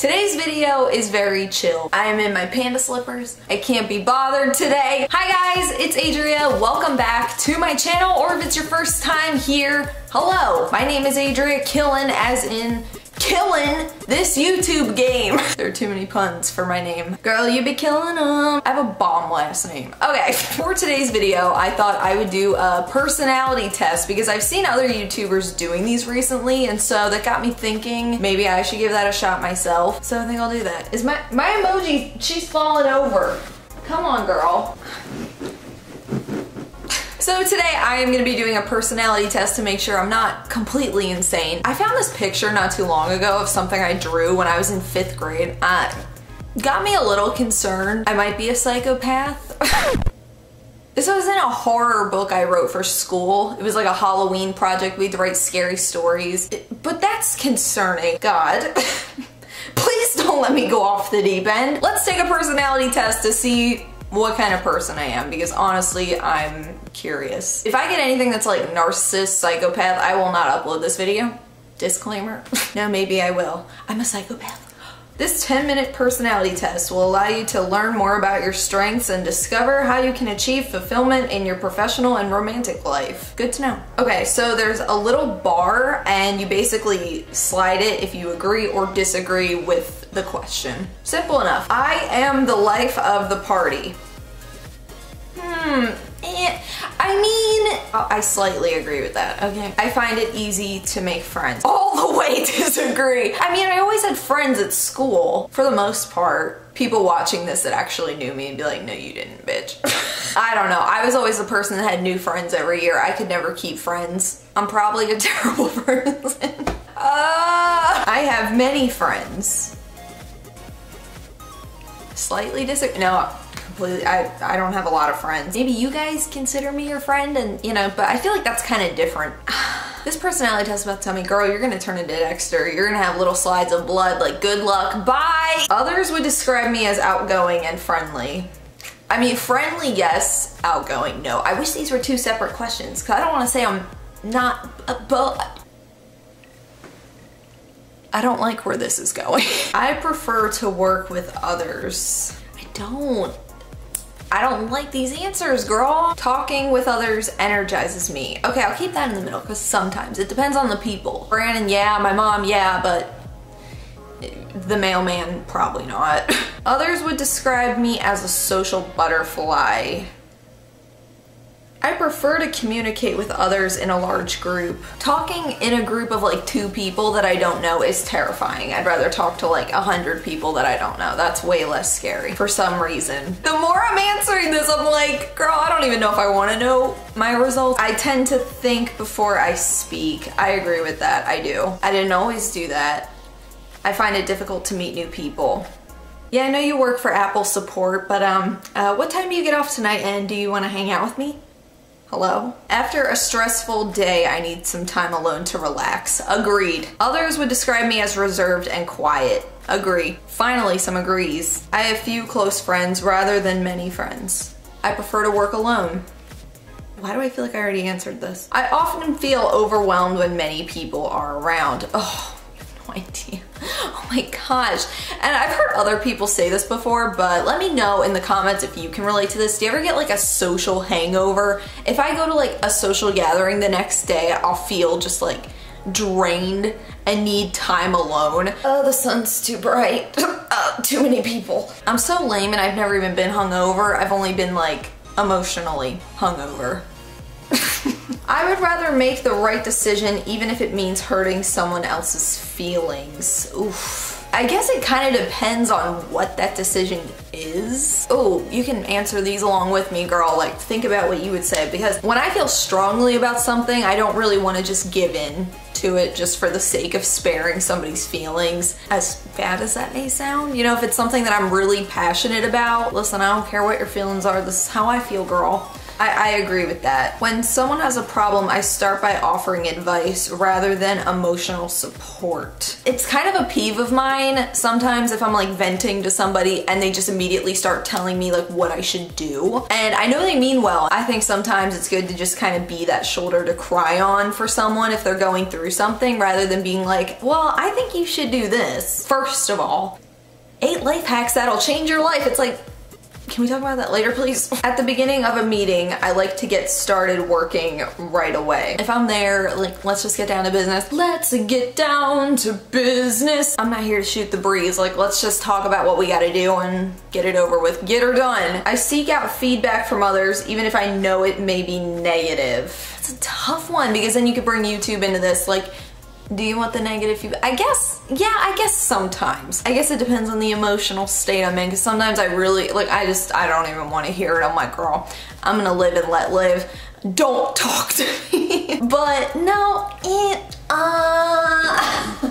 Today's video is very chill. I am in my panda slippers. I can't be bothered today. Hi guys, it's Adria. Welcome back to my channel, or if it's your first time here, hello. My name is Adria Killen, as in killing this YouTube game. there are too many puns for my name. Girl, you be killing them. I have a bomb last name. Okay, for today's video, I thought I would do a personality test because I've seen other YouTubers doing these recently and so that got me thinking maybe I should give that a shot myself. So I think I'll do that. Is my, my emoji, she's falling over. Come on, girl. So today I am going to be doing a personality test to make sure I'm not completely insane. I found this picture not too long ago of something I drew when I was in fifth grade. Uh, got me a little concerned. I might be a psychopath. This was in a horror book I wrote for school. It was like a Halloween project. We had to write scary stories. But that's concerning. God. Please don't let me go off the deep end. Let's take a personality test to see what kind of person I am because honestly, I'm curious. If I get anything that's like narcissist, psychopath, I will not upload this video. Disclaimer. no, maybe I will. I'm a psychopath. This 10 minute personality test will allow you to learn more about your strengths and discover how you can achieve fulfillment in your professional and romantic life. Good to know. Okay, so there's a little bar and you basically slide it if you agree or disagree with the question. Simple enough. I am the life of the party. I slightly agree with that, okay? I find it easy to make friends. All the way disagree. I mean, I always had friends at school, for the most part. People watching this that actually knew me and be like, no you didn't, bitch. I don't know, I was always the person that had new friends every year. I could never keep friends. I'm probably a terrible person. uh, I have many friends. Slightly disagree, no, completely, I, I don't have a lot of friends. Maybe you guys consider me your friend and, you know, but I feel like that's kind of different. this personality test about to tell me, girl, you're gonna turn into Dexter. You're gonna have little slides of blood, like good luck, bye. Others would describe me as outgoing and friendly. I mean, friendly, yes. Outgoing, no. I wish these were two separate questions because I don't want to say I'm not, uh, but I don't like where this is going. I prefer to work with others. I don't. I don't like these answers, girl. Talking with others energizes me. Okay, I'll keep that in the middle because sometimes it depends on the people. Brandon, yeah, my mom, yeah, but the mailman, probably not. Others would describe me as a social butterfly. I prefer to communicate with others in a large group. Talking in a group of like two people that I don't know is terrifying. I'd rather talk to like a hundred people that I don't know. That's way less scary for some reason. The more I'm answering this, I'm like, girl, I don't even know if I wanna know my results. I tend to think before I speak. I agree with that, I do. I didn't always do that. I find it difficult to meet new people. Yeah, I know you work for Apple support, but um, uh, what time do you get off tonight and do you wanna hang out with me? Hello? After a stressful day, I need some time alone to relax. Agreed. Others would describe me as reserved and quiet. Agree. Finally, some agrees. I have few close friends rather than many friends. I prefer to work alone. Why do I feel like I already answered this? I often feel overwhelmed when many people are around. Oh, idea. Oh my gosh. And I've heard other people say this before, but let me know in the comments if you can relate to this. Do you ever get like a social hangover? If I go to like a social gathering the next day, I'll feel just like drained and need time alone. Oh, the sun's too bright. uh, too many people. I'm so lame and I've never even been hungover. I've only been like emotionally hungover. I would rather make the right decision even if it means hurting someone else's feelings. Oof. I guess it kind of depends on what that decision is. Oh, you can answer these along with me, girl. Like, think about what you would say because when I feel strongly about something, I don't really want to just give in to it just for the sake of sparing somebody's feelings. As bad as that may sound, you know, if it's something that I'm really passionate about, listen, I don't care what your feelings are. This is how I feel, girl. I, I agree with that. When someone has a problem, I start by offering advice rather than emotional support. It's kind of a peeve of mine sometimes if I'm like venting to somebody and they just immediately start telling me like what I should do. And I know they mean well. I think sometimes it's good to just kind of be that shoulder to cry on for someone if they're going through something rather than being like, well, I think you should do this. First of all, eight life hacks that'll change your life. It's like, can we talk about that later, please? At the beginning of a meeting, I like to get started working right away. If I'm there, like, let's just get down to business. Let's get down to business. I'm not here to shoot the breeze. Like, let's just talk about what we gotta do and get it over with. Get her done. I seek out feedback from others, even if I know it may be negative. It's a tough one because then you could bring YouTube into this. Like, do you want the negative feedback? I guess, yeah, I guess sometimes. I guess it depends on the emotional state I'm in because sometimes I really, like, I just, I don't even want to hear it. I'm like, girl, I'm gonna live and let live. Don't talk to me. but no, it, uh,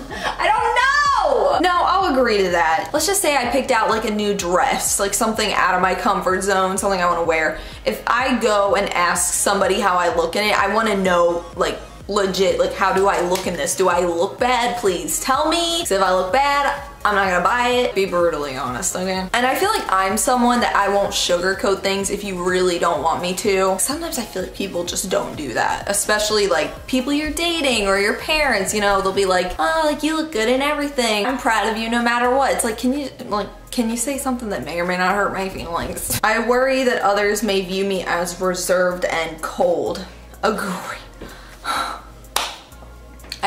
I don't know. No, I'll agree to that. Let's just say I picked out like a new dress, like something out of my comfort zone, something I want to wear. If I go and ask somebody how I look in it, I want to know like legit, like how do I look in this? Do I look bad? Please tell me. Because if I look bad, I'm not gonna buy it. Be brutally honest, okay? And I feel like I'm someone that I won't sugarcoat things if you really don't want me to. Sometimes I feel like people just don't do that, especially like people you're dating or your parents, you know, they'll be like, oh, like you look good in everything. I'm proud of you no matter what. It's like, can you, like, can you say something that may or may not hurt my feelings? I worry that others may view me as reserved and cold. Agree.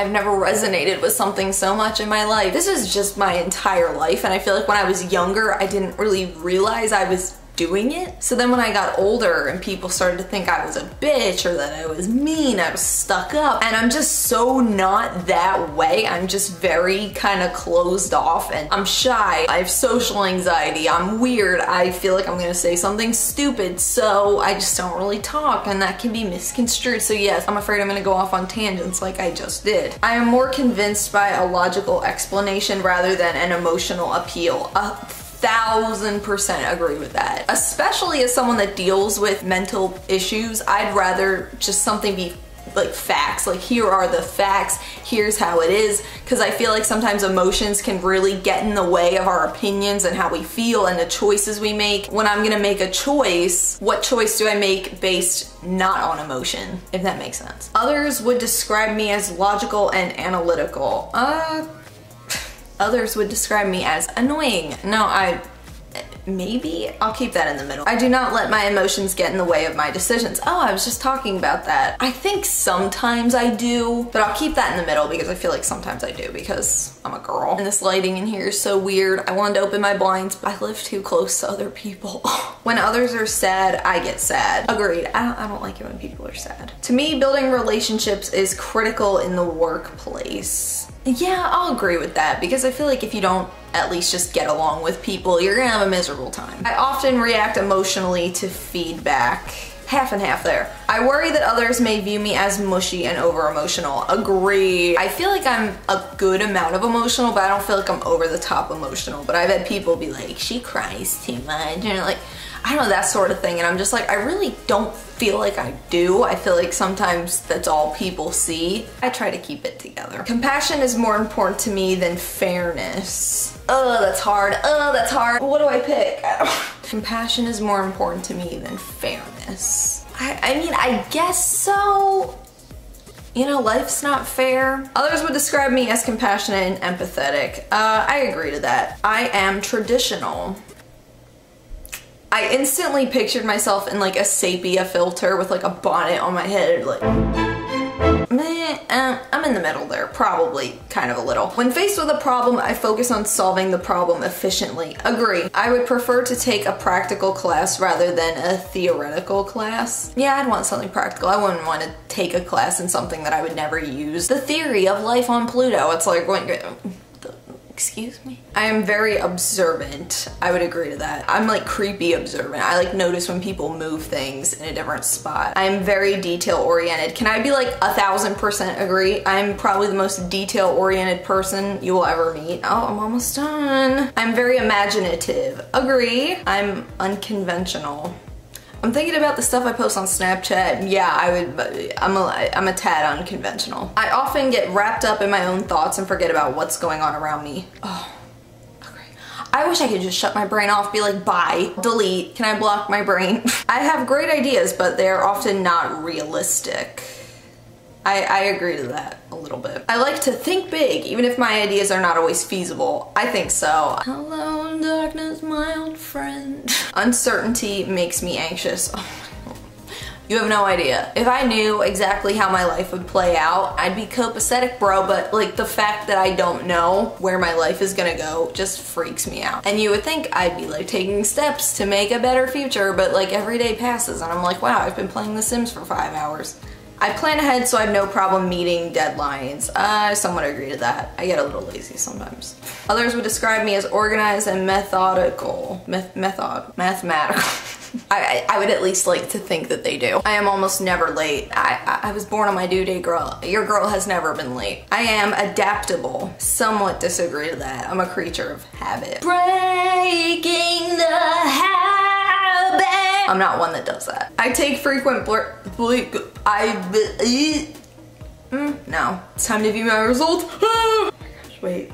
I've never resonated with something so much in my life. This is just my entire life and I feel like when I was younger I didn't really realize I was doing it. So then when I got older and people started to think I was a bitch or that I was mean, I was stuck up. And I'm just so not that way. I'm just very kind of closed off and I'm shy. I have social anxiety. I'm weird. I feel like I'm gonna say something stupid. So I just don't really talk and that can be misconstrued. So yes, I'm afraid I'm gonna go off on tangents like I just did. I am more convinced by a logical explanation rather than an emotional appeal. Uh, thousand percent agree with that. Especially as someone that deals with mental issues, I'd rather just something be like facts. Like here are the facts. Here's how it is. Because i feel like sometimes emotions can really get in the way of our opinions and how we feel and the choices we make. When i'm gonna make a choice what choice do i make based not on emotion if that makes sense? Others would describe me as logical and analytical. Uh Others would describe me as annoying. No, I, maybe I'll keep that in the middle. I do not let my emotions get in the way of my decisions. Oh, I was just talking about that. I think sometimes I do, but I'll keep that in the middle because I feel like sometimes I do because I'm a girl. And this lighting in here is so weird. I wanted to open my blinds, but I live too close to other people. when others are sad, I get sad. Agreed. I don't, I don't like it when people are sad. To me, building relationships is critical in the workplace. Yeah, I'll agree with that because I feel like if you don't at least just get along with people, you're gonna have a miserable time. I often react emotionally to feedback. Half and half there. I worry that others may view me as mushy and over emotional. Agree. I feel like I'm a good amount of emotional, but I don't feel like I'm over the top emotional. But I've had people be like, she cries too much. And like, I don't know, that sort of thing. And I'm just like, I really don't feel like I do. I feel like sometimes that's all people see. I try to keep it together. Compassion is more important to me than fairness. Oh, that's hard. Oh, that's hard. What do I pick? Compassion is more important to me than fairness. I, I mean, I guess so. You know, life's not fair. Others would describe me as compassionate and empathetic. Uh, I agree to that. I am traditional. I instantly pictured myself in like a sepia filter with like a bonnet on my head, like Meh, uh, I'm in the middle there, probably, kind of a little. When faced with a problem, I focus on solving the problem efficiently. Agree. I would prefer to take a practical class rather than a theoretical class. Yeah, I'd want something practical. I wouldn't want to take a class in something that I would never use. The theory of life on Pluto, it's like, excuse me? I am very observant. I would agree to that. I'm like creepy observant. I like notice when people move things in a different spot. I'm very detail oriented. Can I be like a thousand percent agree? I'm probably the most detail oriented person you will ever meet. Oh, I'm almost done. I'm very imaginative. Agree. I'm unconventional. I'm thinking about the stuff I post on Snapchat. Yeah, I would, I'm a, I'm a tad unconventional. I often get wrapped up in my own thoughts and forget about what's going on around me. Oh. I wish I could just shut my brain off, be like, bye, delete, can I block my brain? I have great ideas, but they're often not realistic. I, I, agree to that a little bit. I like to think big, even if my ideas are not always feasible. I think so. Hello darkness, my old friend. Uncertainty makes me anxious. Oh you have no idea. If I knew exactly how my life would play out, I'd be copacetic, bro, but like the fact that I don't know where my life is gonna go just freaks me out. And you would think I'd be like taking steps to make a better future, but like every day passes and I'm like, wow, I've been playing The Sims for five hours. I plan ahead so I have no problem meeting deadlines. I somewhat agree to that. I get a little lazy sometimes. Others would describe me as organized and methodical. Meth method. Mathematical. I, I, would at least like to think that they do. I am almost never late. I, I, I was born on my due date, girl. Your girl has never been late. I am adaptable. Somewhat disagree to that. I'm a creature of habit. Breaking the habit. I'm not one that does that. I take frequent blur- I mm, no. It's time to view my results. oh my gosh, wait.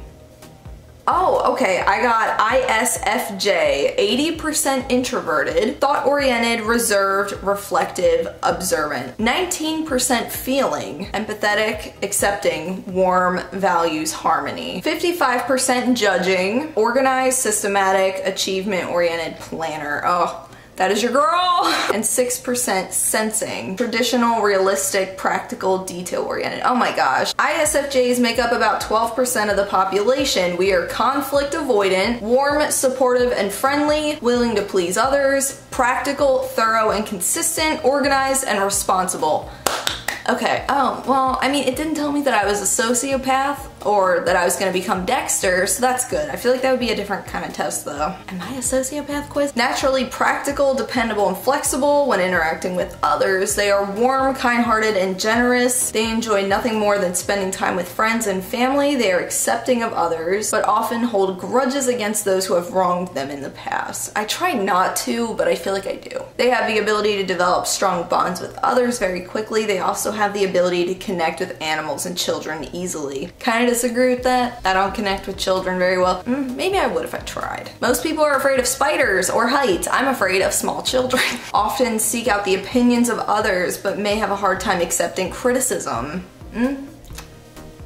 Oh, okay, I got ISFJ, 80% introverted, thought-oriented, reserved, reflective, observant. 19% feeling, empathetic, accepting, warm, values harmony. 55% judging, organized, systematic, achievement-oriented planner. Oh, that is your girl. And 6% sensing. Traditional, realistic, practical, detail oriented. Oh my gosh. ISFJs make up about 12% of the population. We are conflict avoidant, warm, supportive, and friendly, willing to please others, practical, thorough, and consistent, organized, and responsible. Okay, oh, well, I mean, it didn't tell me that I was a sociopath or that I was gonna become Dexter, so that's good. I feel like that would be a different kind of test though. Am I a sociopath quiz? Naturally practical, dependable, and flexible when interacting with others. They are warm, kind-hearted, and generous. They enjoy nothing more than spending time with friends and family. They are accepting of others, but often hold grudges against those who have wronged them in the past. I try not to, but I feel like I do. They have the ability to develop strong bonds with others very quickly. They also have the ability to connect with animals and children easily. Kind of disagree with that. I don't connect with children very well. Mm, maybe I would if I tried. Most people are afraid of spiders or heights. I'm afraid of small children. Often seek out the opinions of others, but may have a hard time accepting criticism. Mm?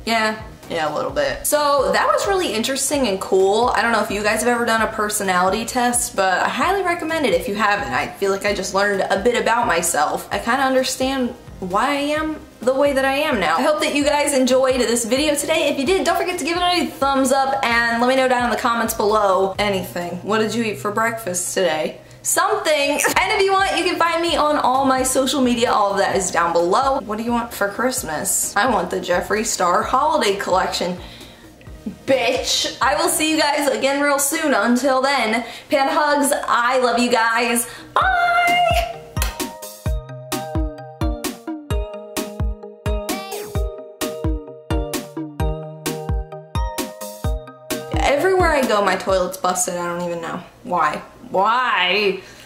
Yeah, yeah, a little bit. So that was really interesting and cool. I don't know if you guys have ever done a personality test, but I highly recommend it if you haven't. I feel like I just learned a bit about myself. I kind of understand why I am the way that I am now. I hope that you guys enjoyed this video today. If you did, don't forget to give it a thumbs up and let me know down in the comments below anything. What did you eat for breakfast today? Something. And if you want, you can find me on all my social media. All of that is down below. What do you want for Christmas? I want the Jeffree Star Holiday Collection. Bitch. I will see you guys again real soon. Until then, pan hugs. I love you guys. Bye! Everywhere I go, my toilet's busted. I don't even know. Why? Why?